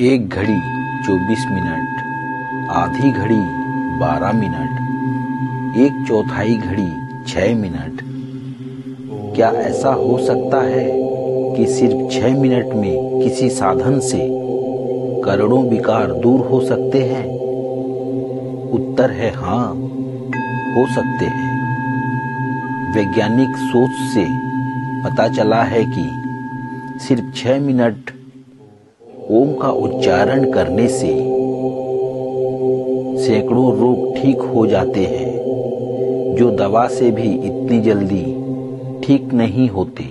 एक घड़ी चौबीस मिनट, आधी घड़ी बारह मिनट, एक चौथाई घड़ी छह मिनट। क्या ऐसा हो सकता है कि सिर्फ़ छह मिनट में किसी साधन से करोड़ों विकार दूर हो सकते हैं? उत्तर है हाँ हो सकते हैं। वैज्ञानिक सोच से पता चला है कि सिर्फ़ छह मिनट ओम का उच्चारण करने से सैकड़ों रोग ठीक हो जाते हैं, जो दवा से भी इतनी जल्दी ठीक नहीं होते।